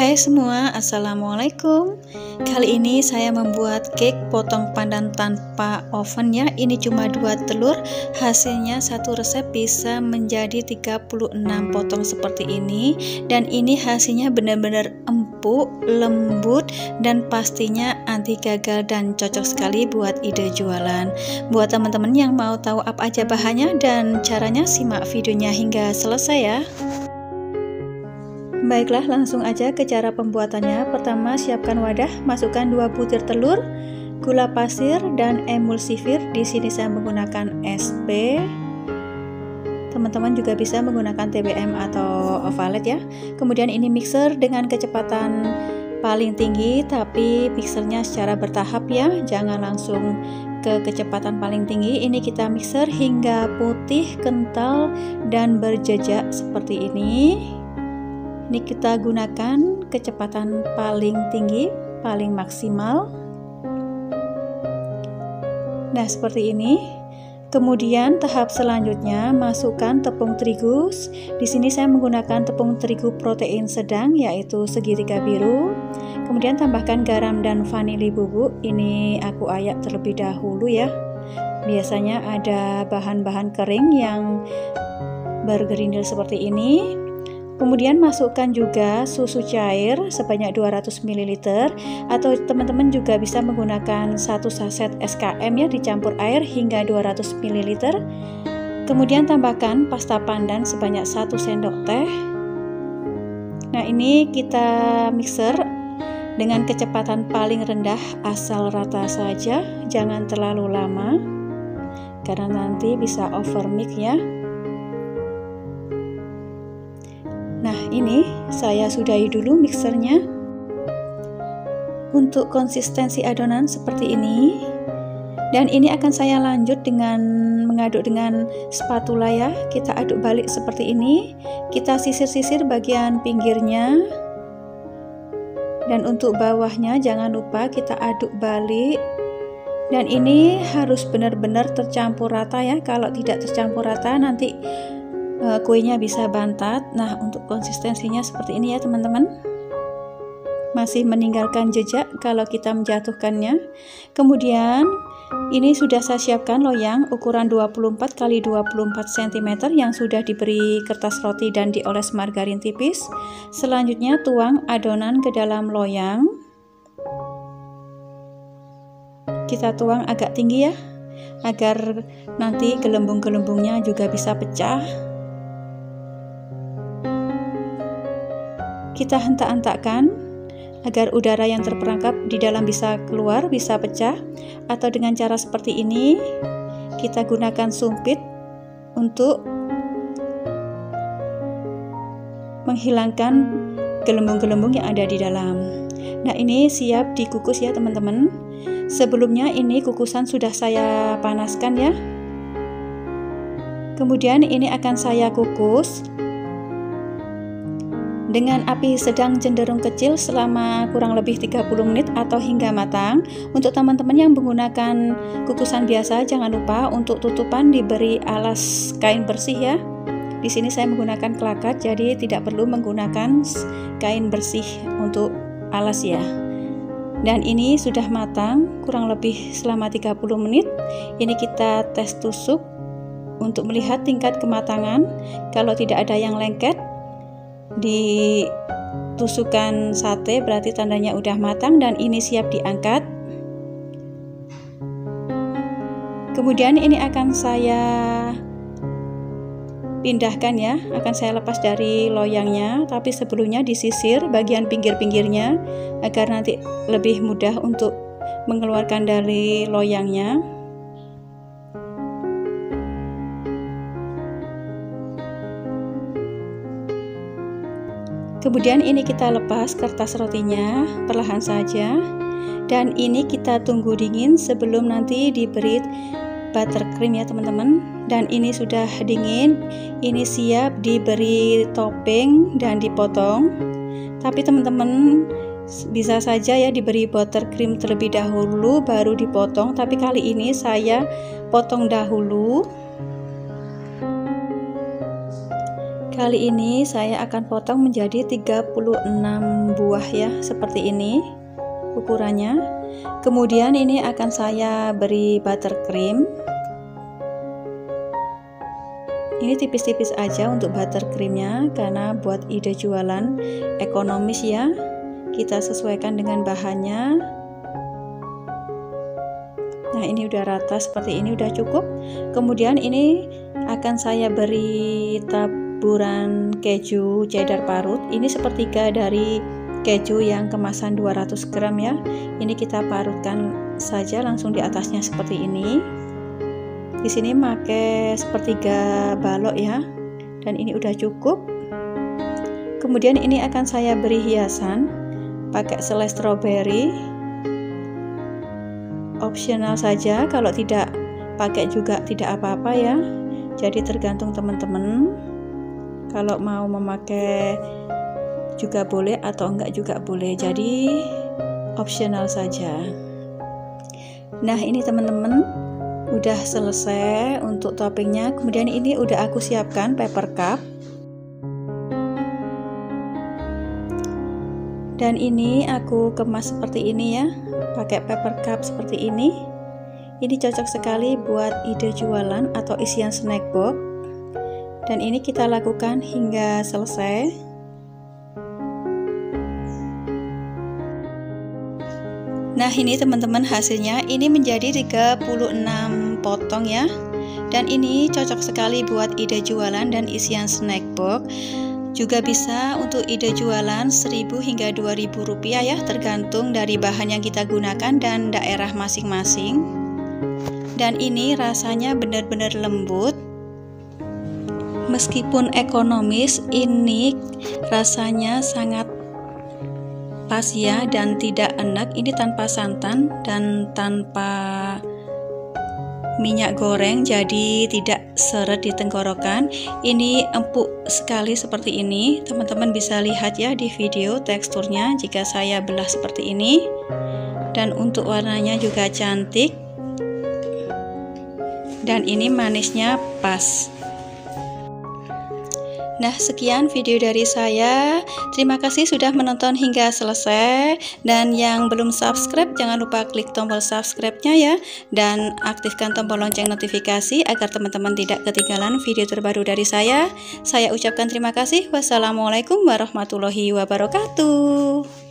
Hai semua, Assalamualaikum. Kali ini saya membuat cake potong pandan tanpa oven ya. Ini cuma dua telur. Hasilnya satu resep bisa menjadi 36 potong seperti ini. Dan ini hasilnya benar-benar empuk, lembut Dan pastinya anti gagal dan cocok sekali buat ide jualan. Buat teman-teman yang mau tahu apa aja bahannya dan caranya Simak videonya hingga selesai ya Baiklah, langsung aja ke cara pembuatannya. Pertama, siapkan wadah, masukkan 2 butir telur, gula pasir, dan emulsifir. Di sini saya menggunakan SP. Teman-teman juga bisa menggunakan TBM atau ovalet ya. Kemudian ini mixer dengan kecepatan paling tinggi, tapi mixernya secara bertahap ya. Jangan langsung ke kecepatan paling tinggi. Ini kita mixer hingga putih, kental, dan berjejak seperti ini ini kita gunakan kecepatan paling tinggi paling maksimal. Nah seperti ini. Kemudian tahap selanjutnya masukkan tepung terigu. Di sini saya menggunakan tepung terigu protein sedang yaitu segitiga biru. Kemudian tambahkan garam dan vanili bubuk. Ini aku ayak terlebih dahulu ya. Biasanya ada bahan-bahan kering yang bergerindil seperti ini Kemudian masukkan juga susu cair sebanyak 200 ml atau teman-teman juga bisa menggunakan satu saset SKM ya dicampur air hingga 200 ml. Kemudian tambahkan pasta pandan sebanyak 1 sendok teh. Nah, ini kita mixer dengan kecepatan paling rendah asal rata saja, jangan terlalu lama karena nanti bisa overmix ya. Nah, ini saya sudahi dulu mixernya. Untuk konsistensi adonan seperti ini. Dan ini akan saya lanjut dengan mengaduk dengan spatula ya. Kita aduk balik seperti ini. Kita sisir-sisir bagian pinggirnya. Dan untuk bawahnya jangan lupa kita aduk balik. Dan ini harus benar-benar tercampur rata ya. Kalau tidak tercampur rata nanti uh, kuenya bisa bantat. Nah, untuk konsistensinya seperti ini ya, teman-teman. Masih meninggalkan jejak kalau kita menjatuhkannya. Kemudian ini sudah saya siapkan loyang ukuran 24 x 24 cm yang sudah diberi kertas roti dan dioles margarin tipis. Selanjutnya tuang adonan ke dalam loyang. Kita tuang agak tinggi ya, agar nanti gelembung-gelembungnya juga bisa pecah. Kita hentak-hentakkan agar udara yang terperangkap di dalam bisa keluar, bisa pecah atau dengan cara seperti ini kita gunakan sumpit untuk menghilangkan gelembung-gelembung yang ada di dalam. Nah, ini siap dikukus ya, teman-teman. Sebelumnya ini kukusan sudah saya panaskan ya. Kemudian ini akan saya kukus dengan api sedang cenderung kecil selama kurang lebih 30 menit atau hingga matang. Untuk teman-teman yang menggunakan kukusan biasa, jangan lupa untuk tutupan diberi alas kain bersih ya. Di sini saya menggunakan kelakat, jadi tidak perlu menggunakan kain bersih untuk alas ya. Dan ini sudah matang kurang lebih selama 30 menit. Ini kita tes tusuk untuk melihat tingkat kematangan. Kalau tidak ada yang lengket, di tusukan sate berarti tandanya udah matang dan ini siap diangkat. Kemudian ini akan saya pindahkan ya akan saya lepas dari loyangnya tapi sebelumnya disisir bagian pinggir-pinggirnya agar nanti lebih mudah untuk mengeluarkan dari loyangnya Kemudian ini kita lepas kertas rotinya perlahan saja. Dan ini kita tunggu dingin sebelum nanti diberi buttercream ya teman-teman. Dan ini sudah dingin ini siap diberi topping dan dipotong. Tapi teman-teman bisa saja ya diberi buttercream terlebih dahulu baru dipotong. Tapi kali ini saya potong dahulu Kali ini saya akan potong menjadi 36 buah ya, seperti ini ukurannya. Kemudian ini akan saya beri buttercream. Ini tipis-tipis aja untuk buttercreamnya karena buat ide jualan ekonomis ya. Kita sesuaikan dengan bahannya. Nah, ini udah rata seperti ini udah cukup. Kemudian ini akan saya beri tab taburan keju cheddar parut. Ini sepertiga dari keju yang kemasan 200 gram ya. Ini kita parutkan saja langsung di atasnya seperti ini. Di sini pakai sepertiga balok ya. Dan ini udah cukup. Kemudian ini akan saya beri hiasan. Pakai selai strawberry optional saja. Kalau tidak pakai juga tidak apa-apa ya. Jadi tergantung teman-teman kalau mau memakai juga boleh atau enggak juga boleh. Jadi optional saja. Nah ini teman-teman udah selesai untuk toppingnya. Kemudian ini udah aku siapkan paper cup. Dan ini aku kemas seperti ini ya. Pakai paper cup seperti ini. Ini cocok sekali buat ide jualan atau isian snack box dan ini kita lakukan hingga selesai. Nah ini teman-teman hasilnya. Ini menjadi 36 potong ya. Dan ini cocok sekali buat ide jualan dan isian snack box. Juga bisa untuk ide jualan 1000 hingga 2000 rupiah ya tergantung dari bahan yang kita gunakan dan daerah masing-masing. Dan ini rasanya benar-benar lembut meskipun ekonomis ini rasanya sangat pas ya dan tidak enak. Ini tanpa santan dan tanpa minyak goreng jadi tidak seret di tenggorokan ini empuk sekali seperti ini. Teman-teman bisa lihat ya di video teksturnya jika saya belah seperti ini. Dan untuk warnanya juga cantik. Dan ini manisnya pas Nah, sekian video dari saya. Terima kasih sudah menonton hingga selesai. Dan yang belum subscribe, jangan lupa klik tombol subscribe-nya ya. Dan aktifkan tombol lonceng notifikasi agar teman-teman tidak ketinggalan video terbaru dari saya. Saya ucapkan terima kasih. Wassalamualaikum warahmatullahi wabarakatuh.